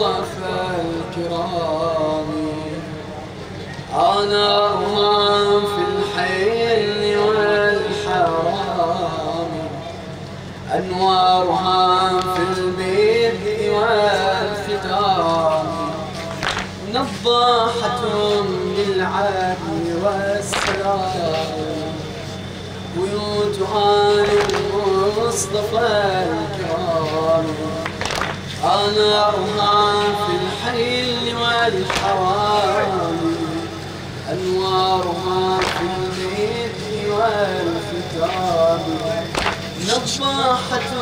المصطفى الكرام آناؤها في الحل والحرام. أنوارها في البدء والختام. نضاحة بالعدل والسلام. بيوتها للمصطفى الكرام. آناؤها في الحل والحرام أنوارها في البيت والختام نضاحة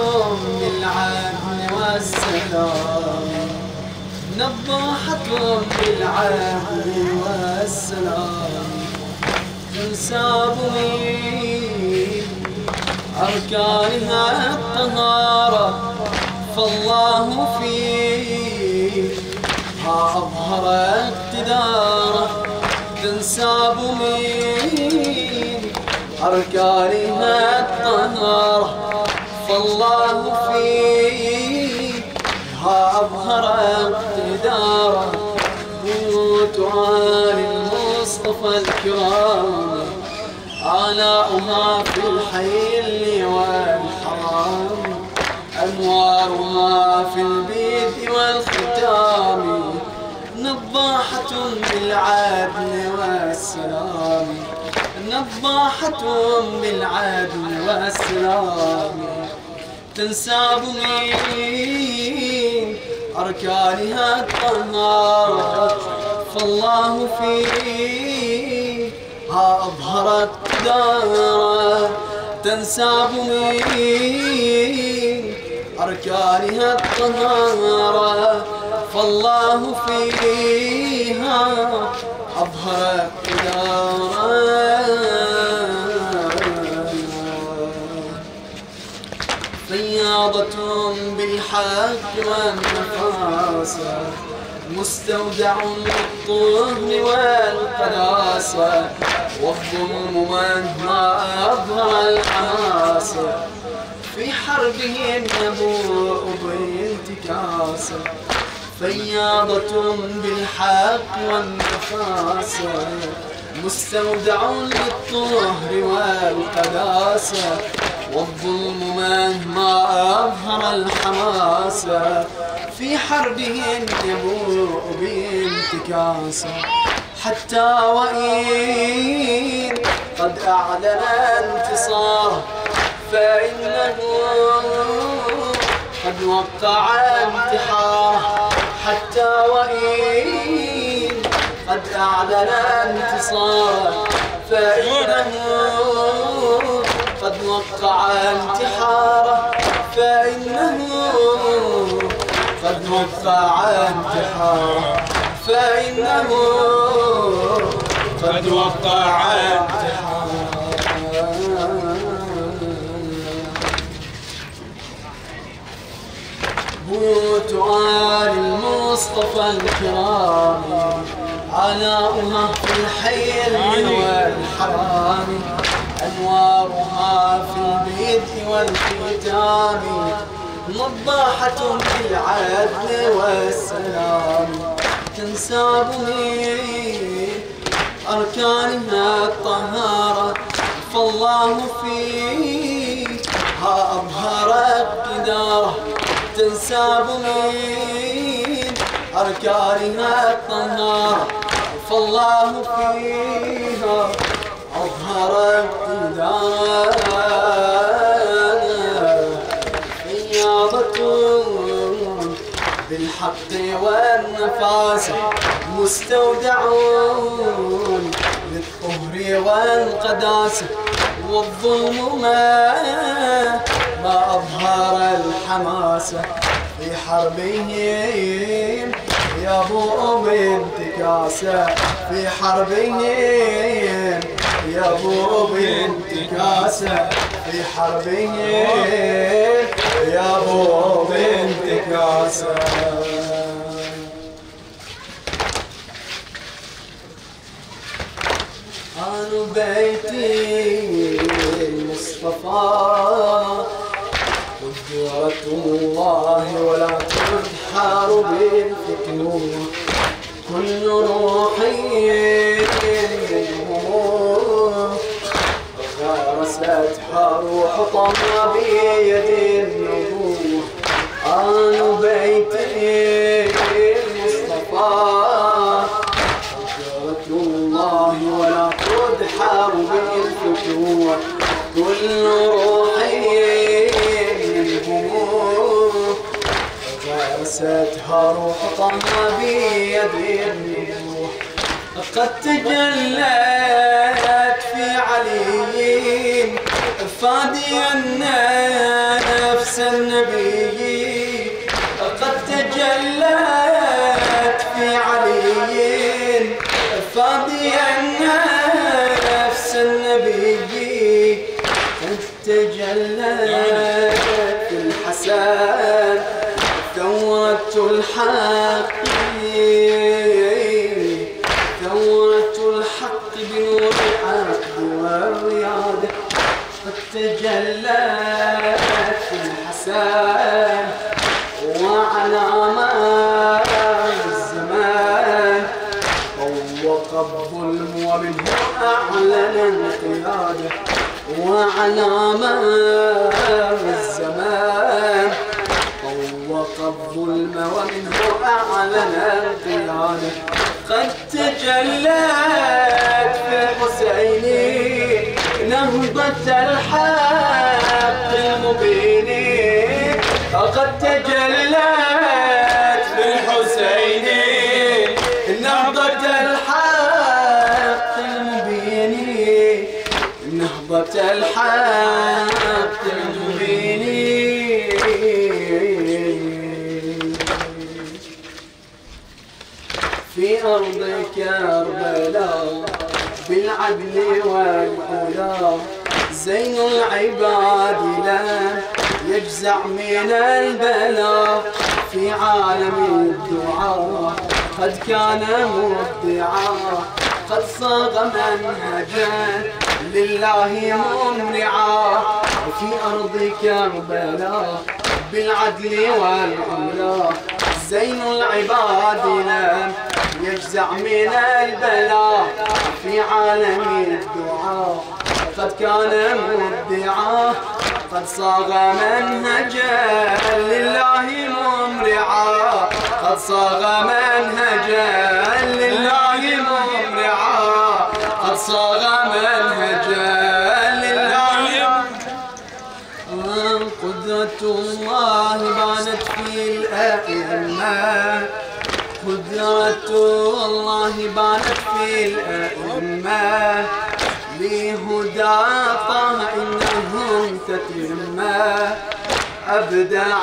بالعدل والسلام نضاحة بالعدل والسلام. تنساب من أركانها الطهارة فالله فيها أظهر اقتداره تنساب من أركانها الطهارة فالله فيها أظهر اقتداره بيوتها للمصطفى الكرام. آلاؤها في الحيل والحرام. أنوارها في البيت والختام نضاحة بالعدل والسلام. نضاحة بالعدل والسلام. تنساب من أركانها الطهارة فالله فيها أظهرت دارا تنساب من أركانها الطهارة فالله فيها أظهر قدارا فياضة بالحق والنفاسة مستودع للطهر والقداسة والظلم مهما أظهر الحماسة في حربهم يبوء بانتكاسة فياضة بالحق والنفاسة مستودع للطهر والقداسة والظلم مهما أظهر الحماسة في حربهم يبوء بانتكاسة حتى وإن قد أعلن انتصاره فإنه قد وقع انتحاره حتى وإن قد أعلن انتصاره فإنه قد وقع انتحاره فإنه قد وقع انتحاره فإنه قد وقع آل المصطفى الكرام. آلاؤها في الحي والحرام. أنوارها في البيت والختام. نضاحة بالعدل والسلام. تنساب أركانها الطهارة. فالله فيها أظهر اقتداره تنساب من أركانها الطهارة فالله فيها أظهر اقتداره فياضة بالحق والنفاسة مستودعون للطهر والقداسة والظلم ما أظهر الحماسة في حربهم. يبوء بانتكاسة في حربهم. يبوء بانتكاسة في حربهم. يبوء بانتكاسة آل بيتي المصطفى قدرة الله ولا ترد حرب الفتور كل روحي منهم غرستها روح طمع بيد النبوة آل بيت المصطفى. شجرة الله ولا تدحر بالفتوة كل روحي غرستها روح طمع بيد النبوة قد تجلت في علي. فادي النفس النبي. قد تجلت في علي. فادي النفس النبي. قد تجلت. الحسن ثورة الحق ثورة الحق بنور العقل والريادة قد تجلت في الحسن وعلامات الزمان فوق الظلم ومنه أعلن القيادة وعلامات الزمان. فوق الظلم ومنه أعلن القيادة. قد تجلت في الحسين نهضة الحق المبين. قد تجلت في الحسين نهضة الحق المبين. نهضة الحق المبين في أرض كربلاء بالعدل والهدى. زين العباد لا يجزع من البلاء. في عالم الدعاء قد كان مبدعا. قد صاغ منهجا لله ممنعا. وفي أرض كربلاء بالعدل والعملا زين العباد لم يجزع من البلاء في عالم الدعاء. قد كان مبدعا قد صاغ منهجا لله ممرعا. قد صاغ منهجا لله ممرعا. قد صاغ منهجا لله. قدرة الله بانت في الأئمة. قدرة الله بانت في الأئمة لهدى طه إنهم تتمة أبدع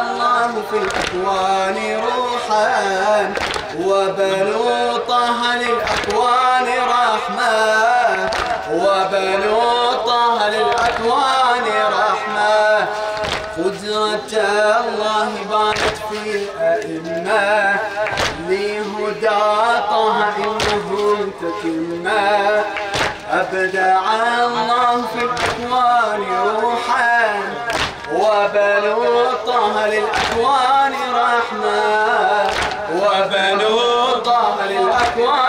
الله في الأكوان روحا وبنو طه للأكوان رحمة. وبنو طه للأكوان رحمة. قدرة الله بانت في الأئمة. لهدى طه إنهم تتمة أبدع الله في الأكوان روحا وبنو طه للأكوان رحمة وبنو طه للأكوان